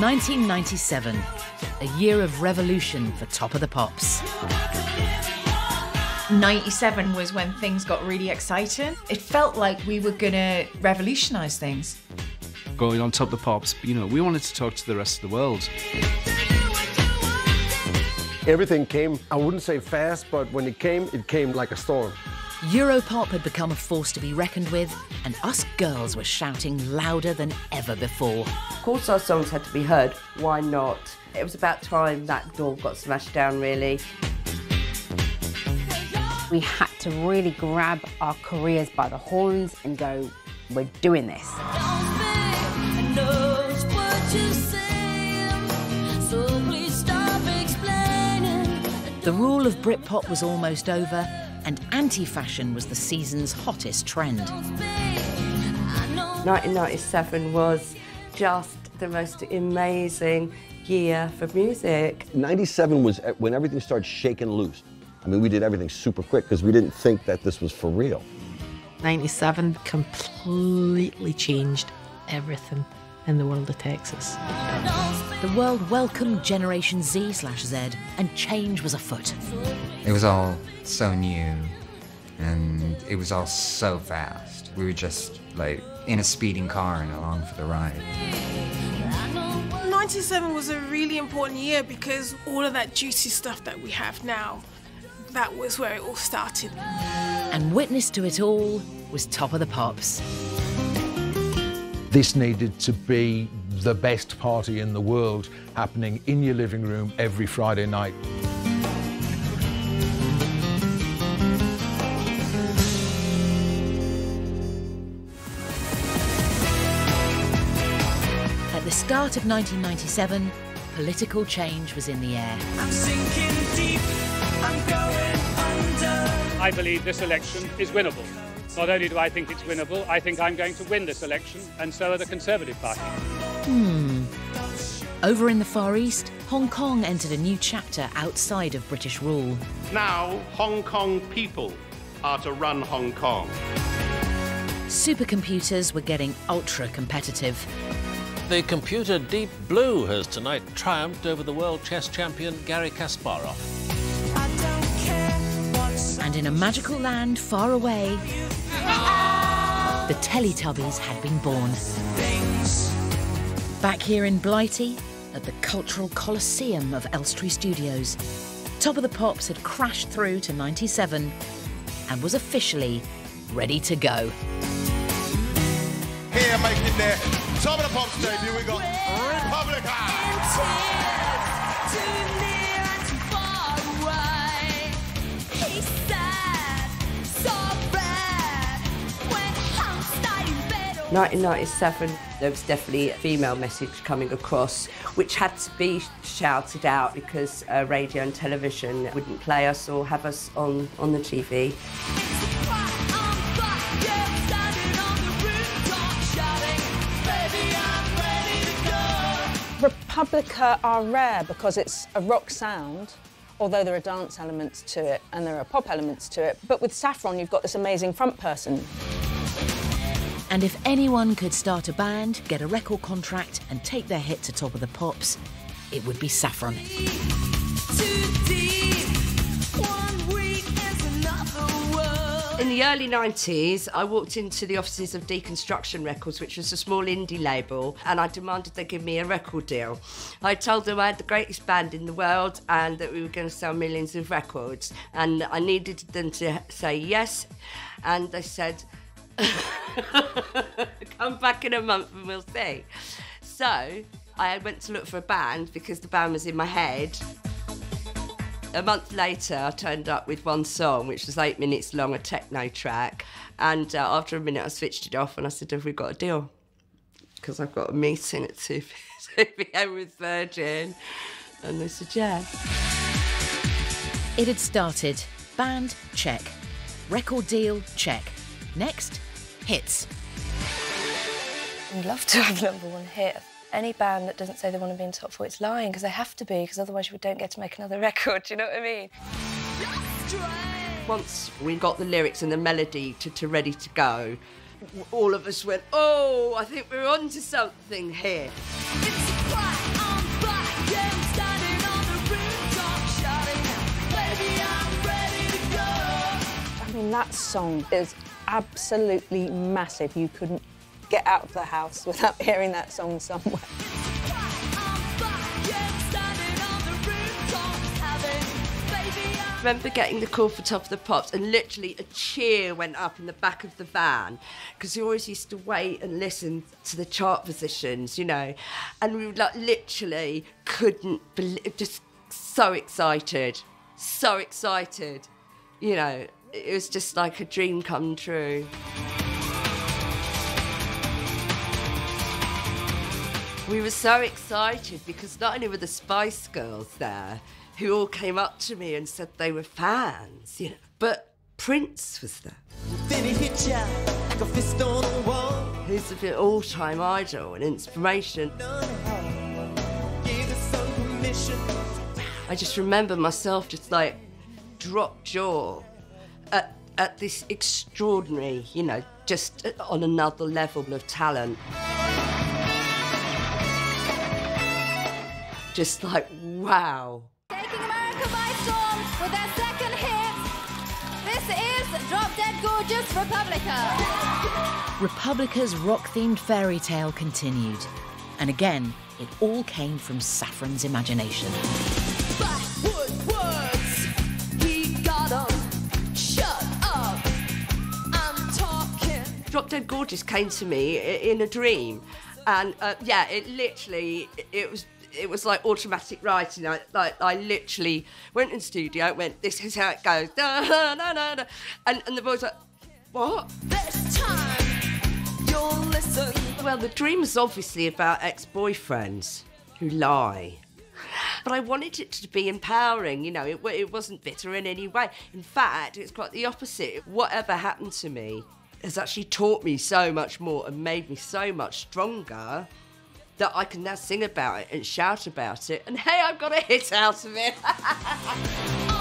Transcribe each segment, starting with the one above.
1997, a year of revolution for Top of the Pops. 97 was when things got really exciting. It felt like we were going to revolutionise things. Going on Top of the Pops, you know, we wanted to talk to the rest of the world. Everything came, I wouldn't say fast, but when it came, it came like a storm. Europop had become a force to be reckoned with, and us girls were shouting louder than ever before. Of course, our songs had to be heard. Why not? It was about time that door got smashed down, really. We had to really grab our careers by the horns and go, we're doing this. The rule of Britpop was almost over, and anti fashion was the season's hottest trend. 1997 was just the most amazing year for music. 97 was eh, when everything started shaking loose. I mean, we did everything super quick because we didn't think that this was for real. 97 completely changed everything in the world of Texas. The world welcomed Generation Z slash Z, and change was afoot. It was all so new, and it was all so fast. We were just like in a speeding car and along for the ride. 97 was a really important year because all of that juicy stuff that we have now, that was where it all started. And witness to it all was Top of the Pops. This needed to be the best party in the world happening in your living room every Friday night. At the start of 1997, political change was in the air. Deep, I believe this election is winnable. Not only do I think it's winnable, I think I'm going to win this election, and so are the Conservative Party. Hmm. Over in the Far East, Hong Kong entered a new chapter outside of British rule. Now, Hong Kong people are to run Hong Kong. Supercomputers were getting ultra competitive. The computer Deep Blue has tonight triumphed over the world chess champion Gary Kasparov. And in a magical land far away, the Teletubbies had been born. Back here in Blighty, at the Cultural Coliseum of Elstree Studios, Top of the Pops had crashed through to 97 and was officially ready to go. Here making their Top of the Pops debut, we got Republica! 1997, there was definitely a female message coming across, which had to be shouted out because uh, radio and television wouldn't play us or have us on, on the TV. Republica are rare because it's a rock sound, although there are dance elements to it and there are pop elements to it. But with Saffron, you've got this amazing front person. And if anyone could start a band, get a record contract, and take their hit to Top of the Pops, it would be Saffron. In the early 90s, I walked into the offices of Deconstruction Records, which was a small indie label, and I demanded they give me a record deal. I told them I had the greatest band in the world and that we were going to sell millions of records, and I needed them to say yes, and they said, Come back in a month and we'll see. So I went to look for a band because the band was in my head. A month later, I turned up with one song, which was eight minutes long, a techno track. And uh, after a minute, I switched it off and I said, Have we got a deal? Because I've got a meeting at 2 pm with Virgin. And they said, Yeah. It had started. Band, check. Record deal, check. Next, hits. I'd love to have number one hit. Any band that doesn't say they want to be in top four, it's lying, because they have to be, because otherwise we don't get to make another record, do you know what I mean? Once we got the lyrics and the melody to, to Ready to Go, all of us went, oh, I think we're onto something here. I mean, that song is absolutely massive. You couldn't get out of the house without hearing that song somewhere. I remember getting the call for Top of the Pops, and literally a cheer went up in the back of the van because we always used to wait and listen to the chart positions, you know, and we like literally couldn't believe, just so excited, so excited, you know, it was just like a dream come true. We were so excited because not only were the Spice Girls there, who all came up to me and said they were fans, you know, but Prince was there. Then he hit ya like a fist on the wall. Who's an all-time idol and inspiration. Gave us some permission. I just remember myself just like drop jaw at, at this extraordinary, you know, just uh, on another level of talent. Just like, wow. Taking America by storm with their second hit. This is Drop Dead Gorgeous Republica. Republica's rock themed fairy tale continued. And again, it all came from Saffron's imagination. Drop Dead Gorgeous came to me in a dream, and uh, yeah, it literally it was it was like automatic writing. I, like I literally went in studio, went, "This is how it goes," da, da, da, da, and and the voice like, "What?" This time you'll listen. Well, the dream is obviously about ex-boyfriends who lie. But I wanted it to be empowering, you know, it, it wasn't bitter in any way. In fact, it's quite the opposite. Whatever happened to me has actually taught me so much more and made me so much stronger that I can now sing about it and shout about it. And hey, I've got a hit out of it.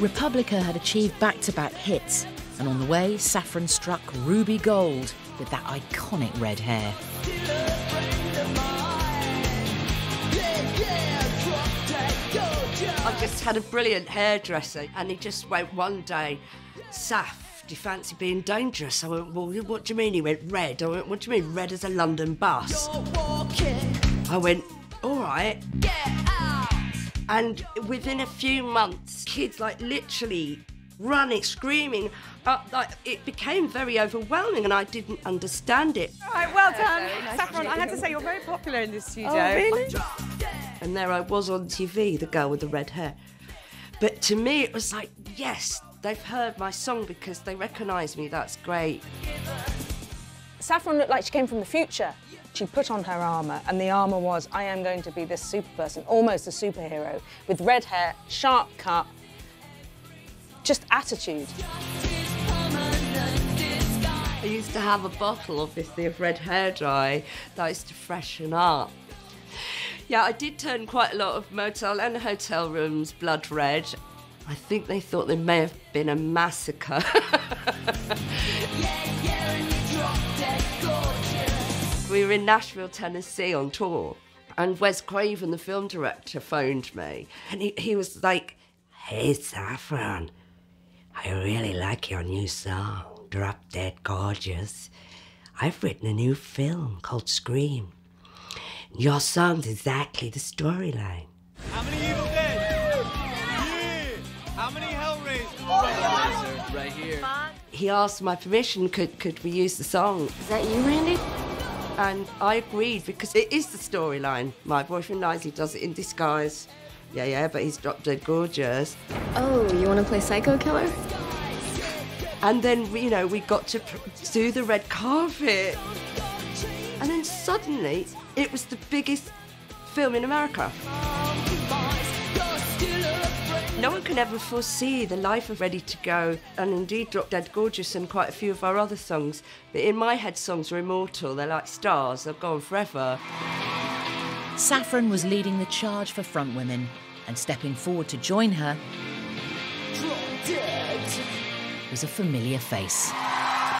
Republica had achieved back to back hits, and on the way, Saffron struck ruby gold with that iconic red hair. I just had a brilliant hairdresser, and he just went one day, Saf, do you fancy being dangerous? I went, well, what do you mean? He went, red. I went, what do you mean, red as a London bus? I went, all right. And within a few months, kids like literally running, screaming, uh, like it became very overwhelming, and I didn't understand it. All right, well done. Saffron, I had to say you're very popular in this studio. Oh, really? And there I was on TV, the girl with the red hair. But to me, it was like, yes, they've heard my song because they recognise me. That's great. Saffron looked like she came from the future. She put on her armour, and the armour was I am going to be this super person, almost a superhero, with red hair, sharp cut, just attitude. I used to have a bottle, obviously, of red hair dye that used to freshen up. Yeah, I did turn quite a lot of motel and hotel rooms blood red. I think they thought there may have been a massacre. we were in Nashville, Tennessee on tour, and Wes Craven, the film director, phoned me, and he, he was like, Hey, Saffron, I really like your new song, Drop Dead Gorgeous. I've written a new film called Scream. Your song's exactly the storyline. How many Evil Dead? Yeah. How many Hellraisers? right here. He asked my permission, could, could we use the song? Is that you, Randy? And I agreed because it is the storyline. My boyfriend lies, he does it in disguise. Yeah, yeah, but he's drop dead gorgeous. Oh, you want to play Psycho Killer? And then, you know, we got to do the red carpet. And then suddenly, it was the biggest film in America. No one can ever foresee the life of Ready to Go, and indeed Drop Dead Gorgeous and quite a few of our other songs. But in my head, songs are immortal. They're like stars, they'll gone on forever. Saffron was leading the charge for front women, and stepping forward to join her was a familiar face.